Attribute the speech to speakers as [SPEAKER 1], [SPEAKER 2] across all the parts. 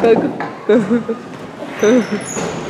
[SPEAKER 1] 呵呵呵呵。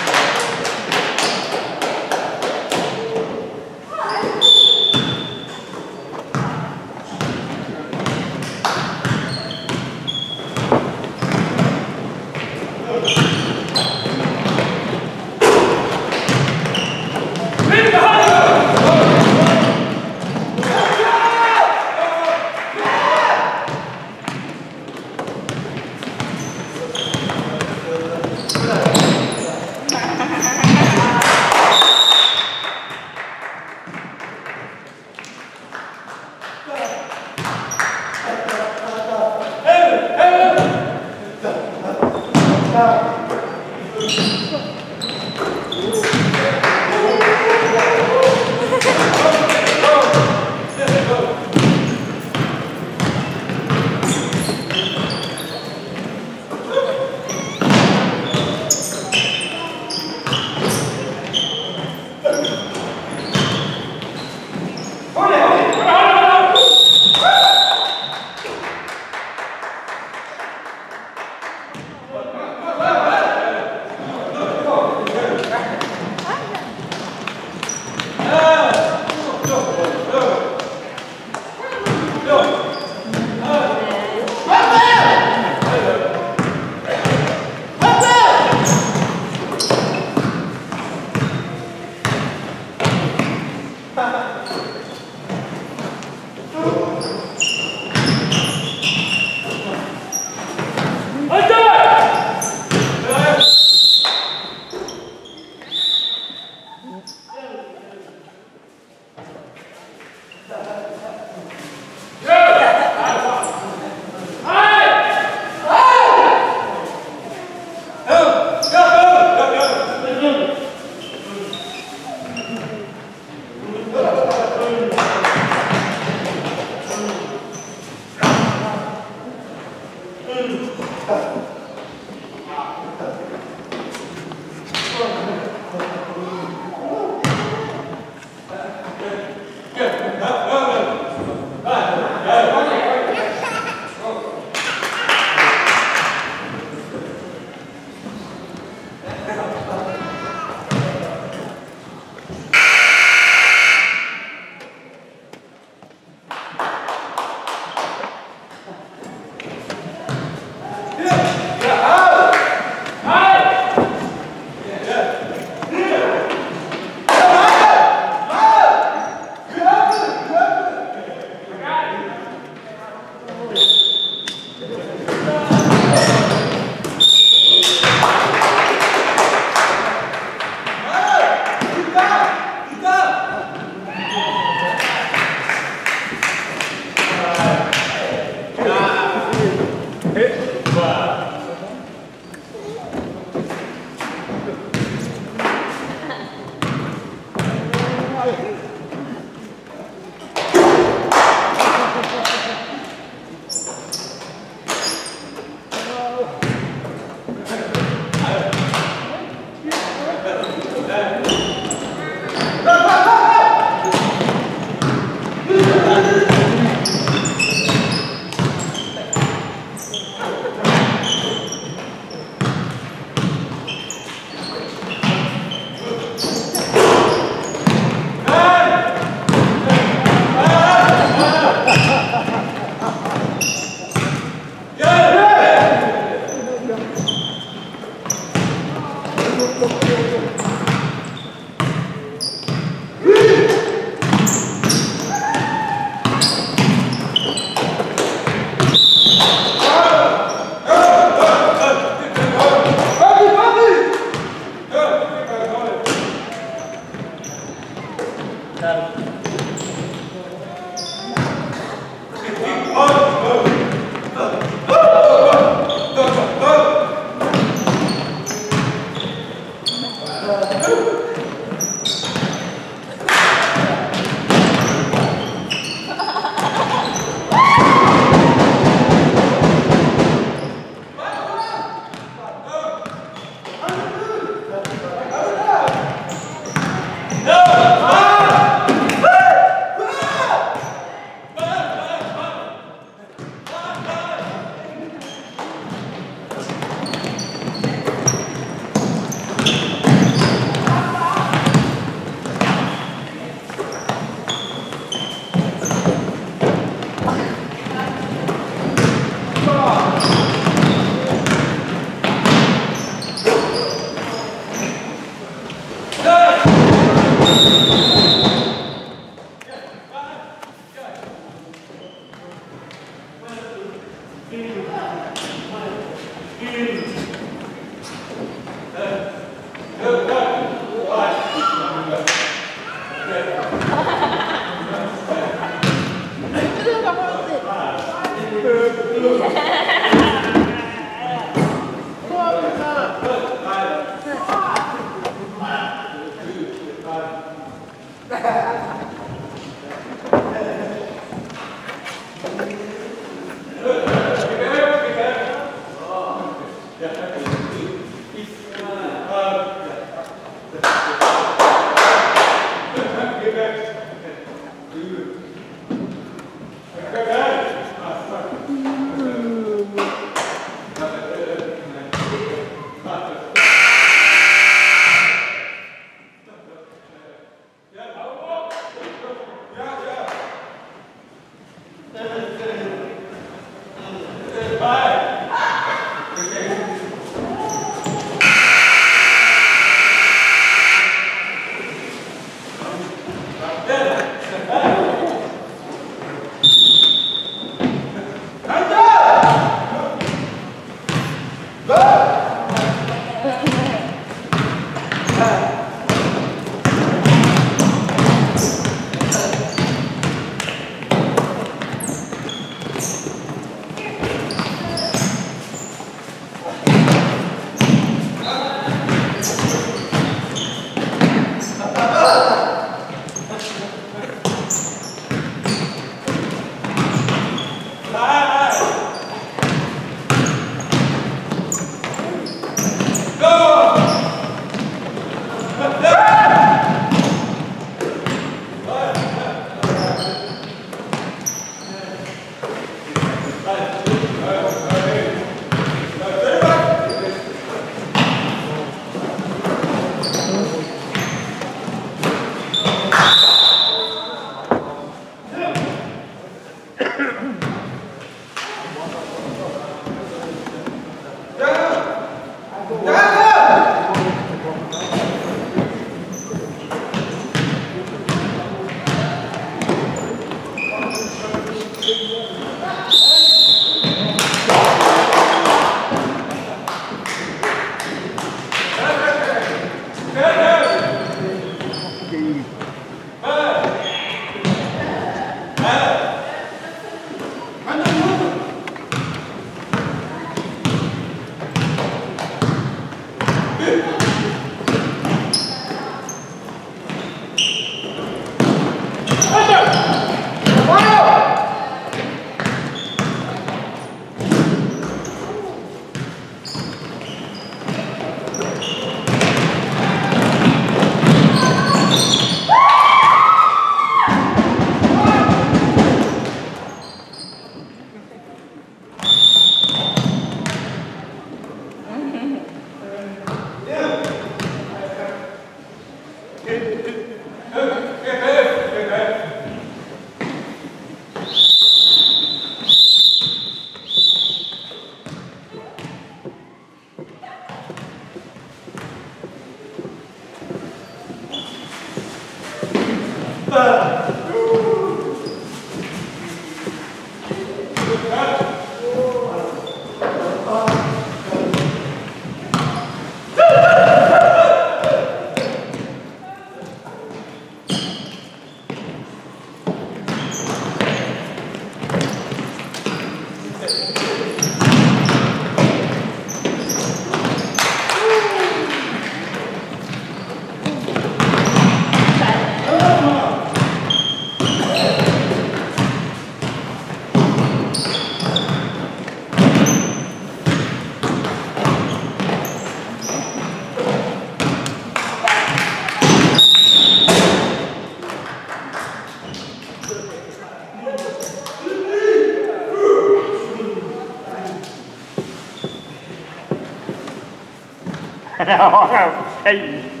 [SPEAKER 1] now, hey.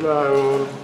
[SPEAKER 1] No.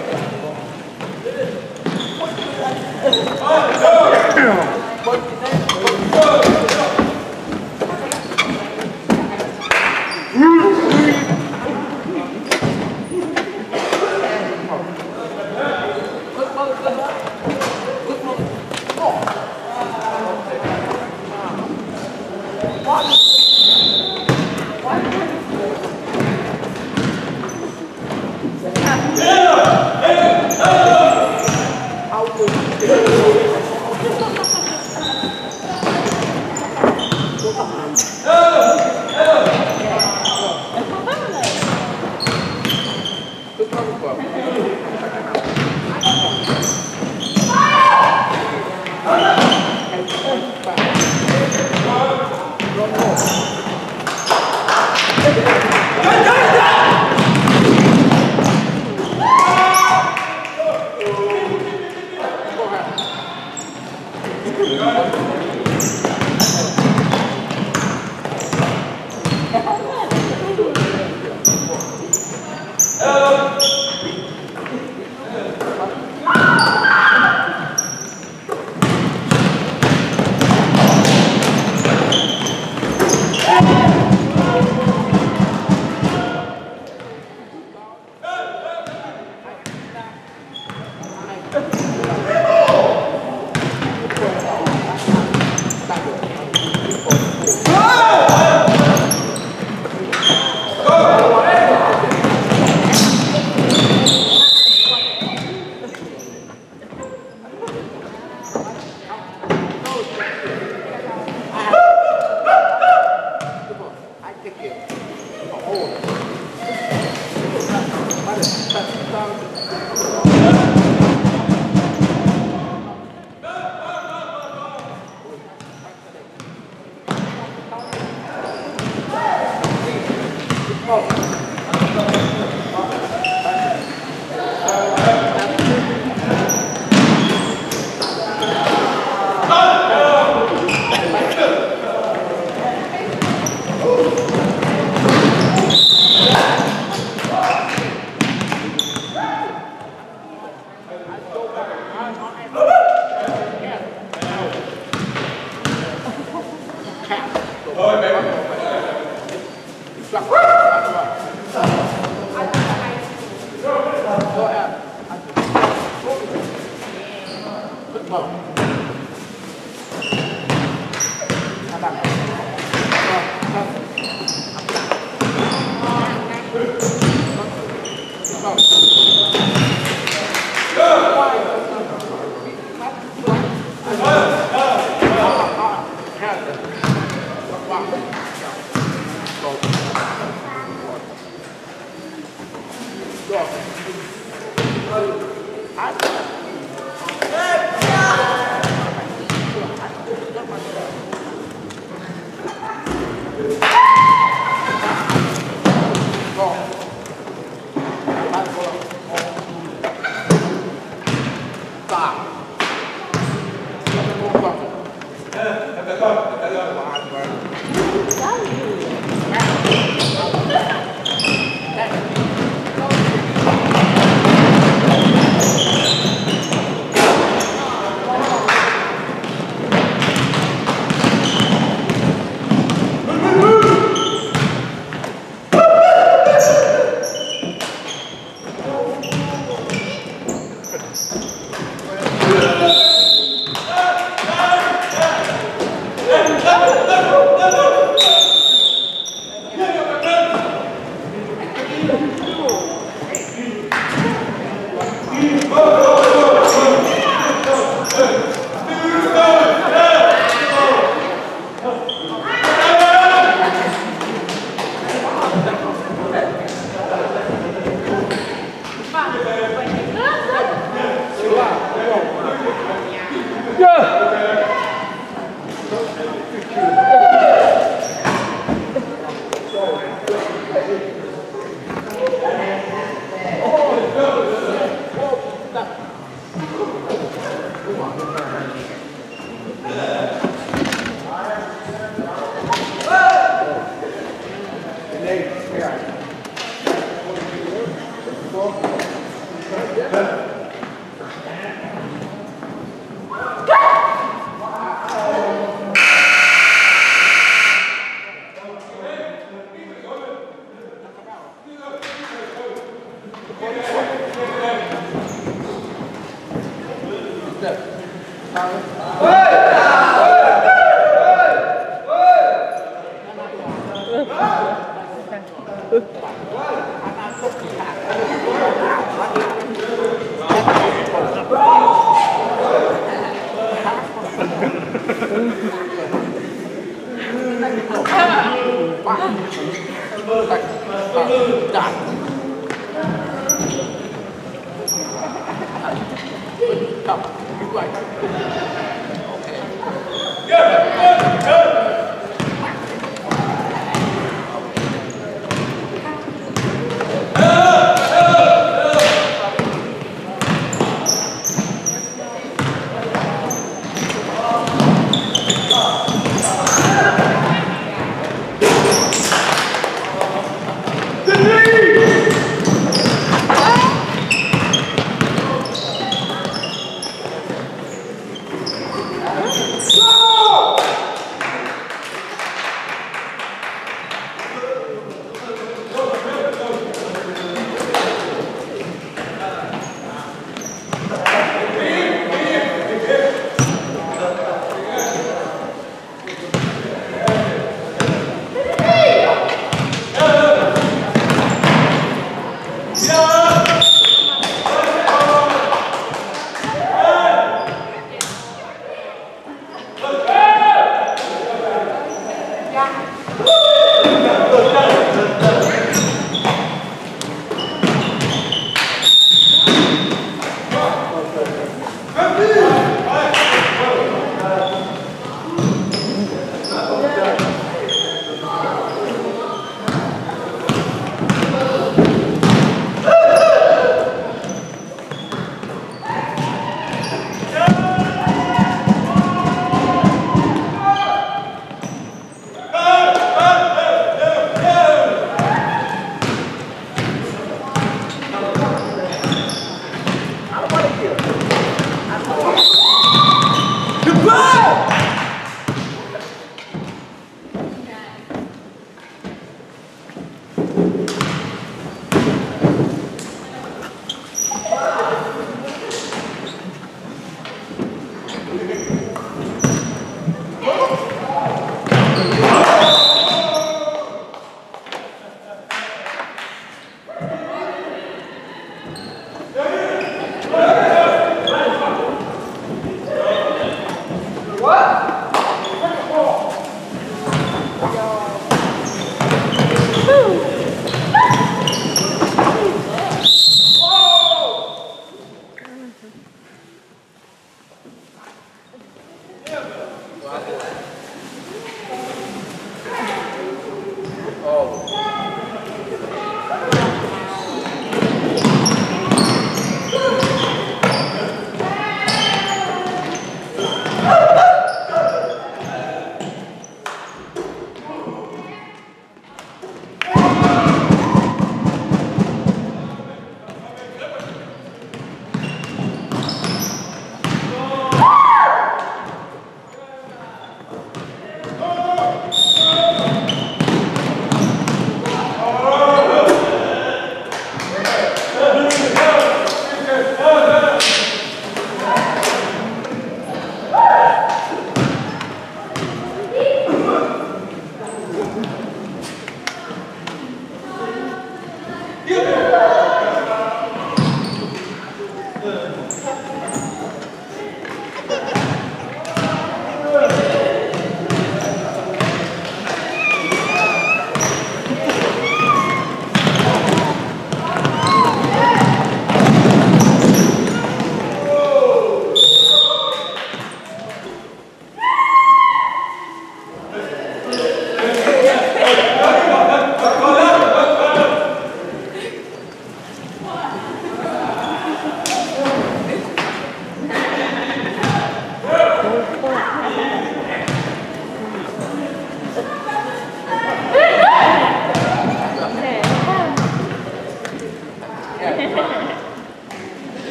[SPEAKER 1] let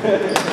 [SPEAKER 1] Thank you.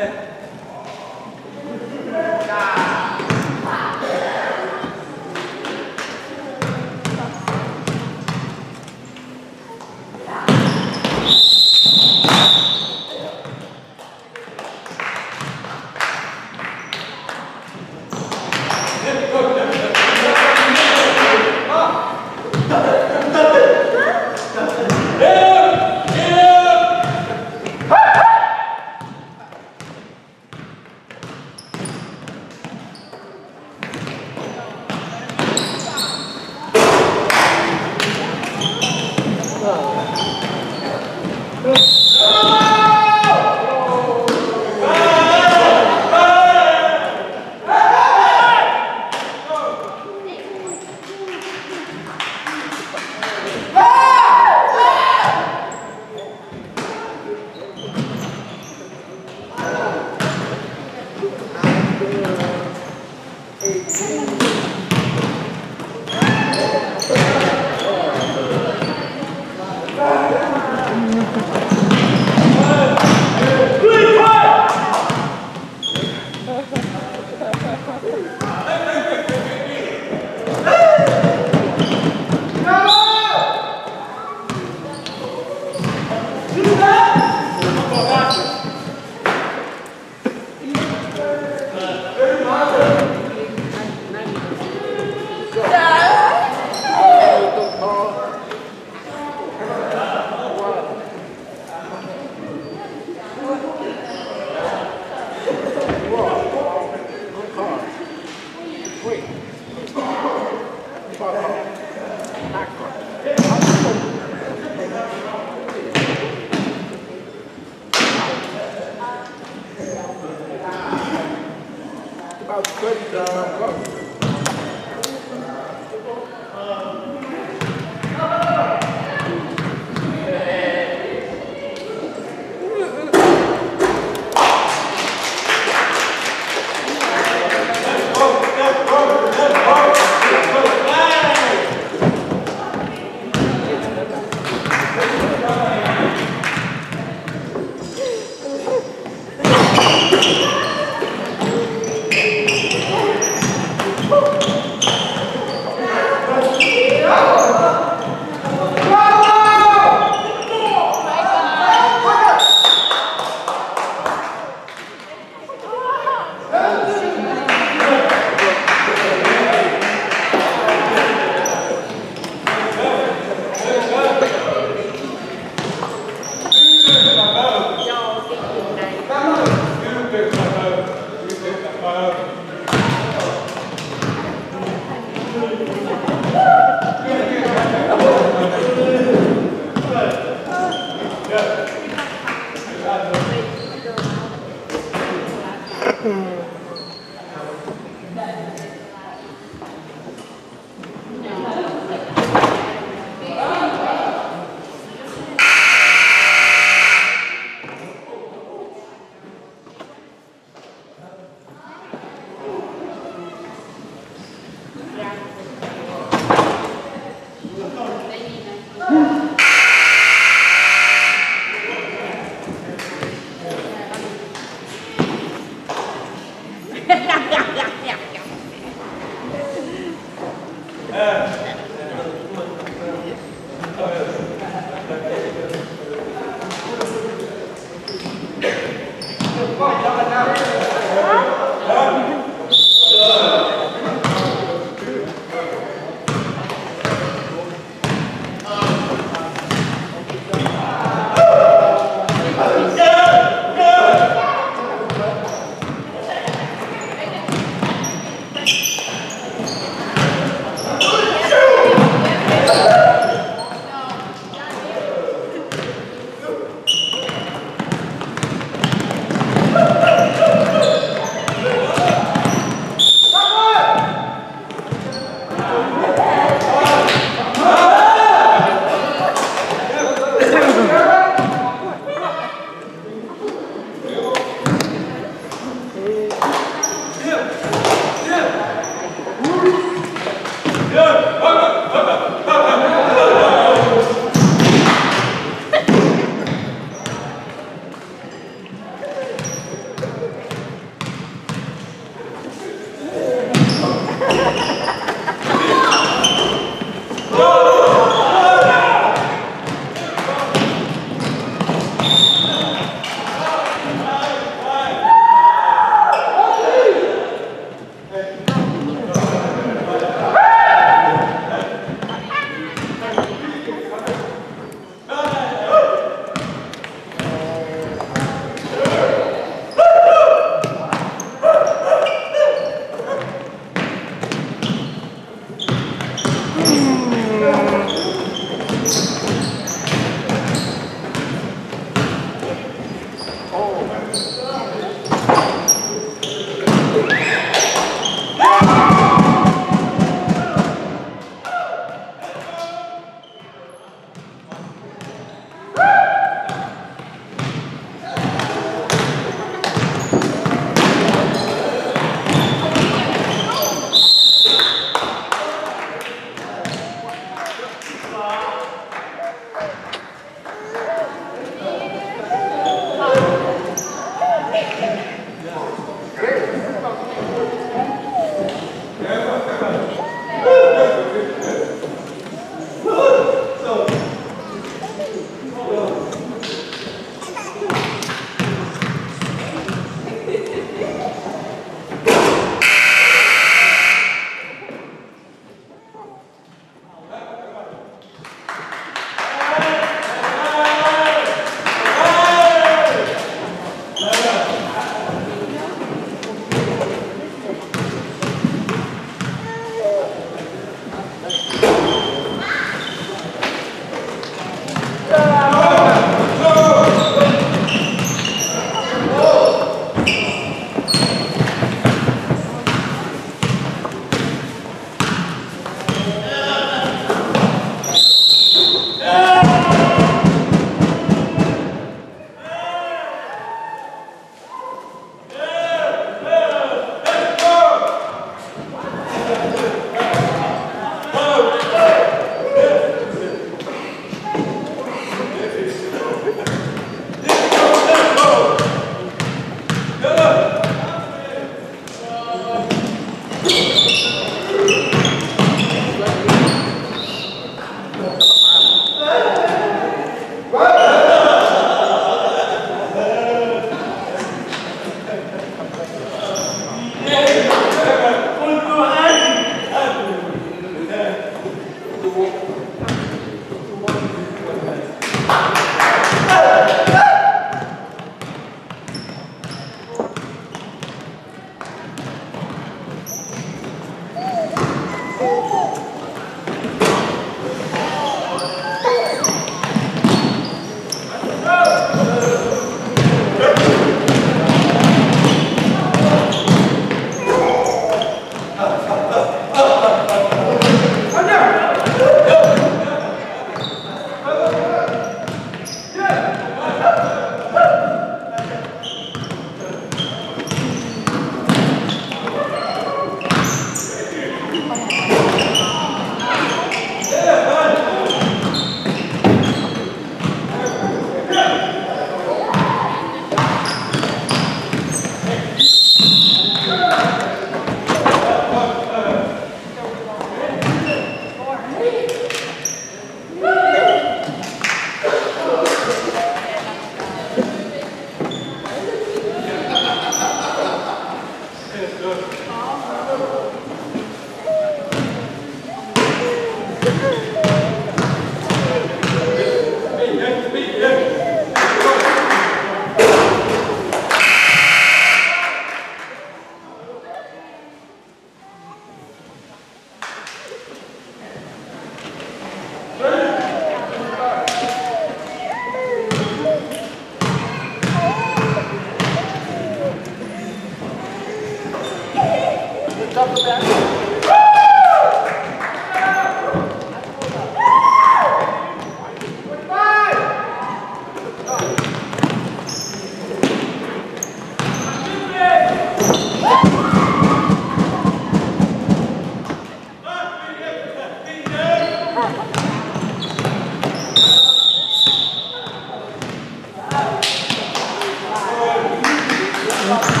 [SPEAKER 1] Gracias.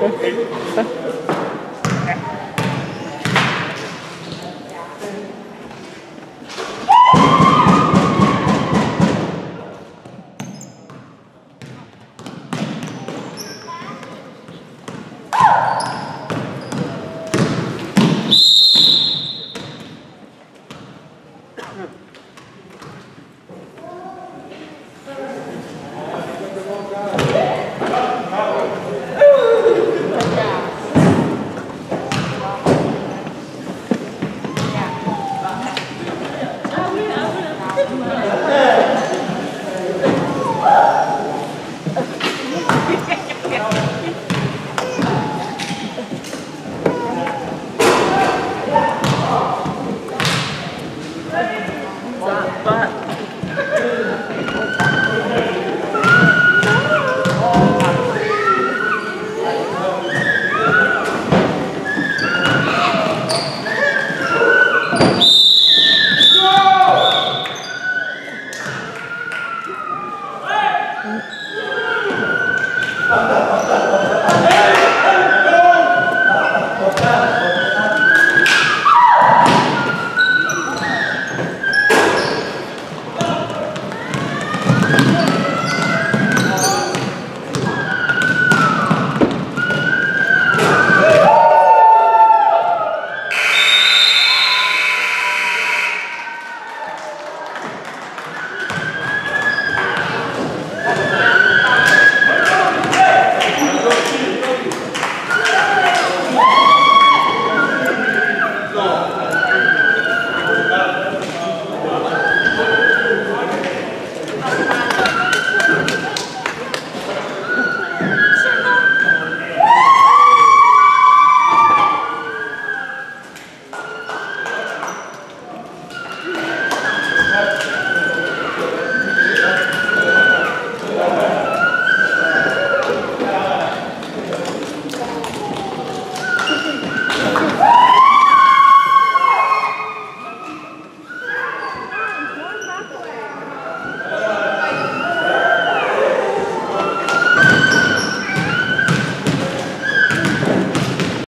[SPEAKER 1] Okay.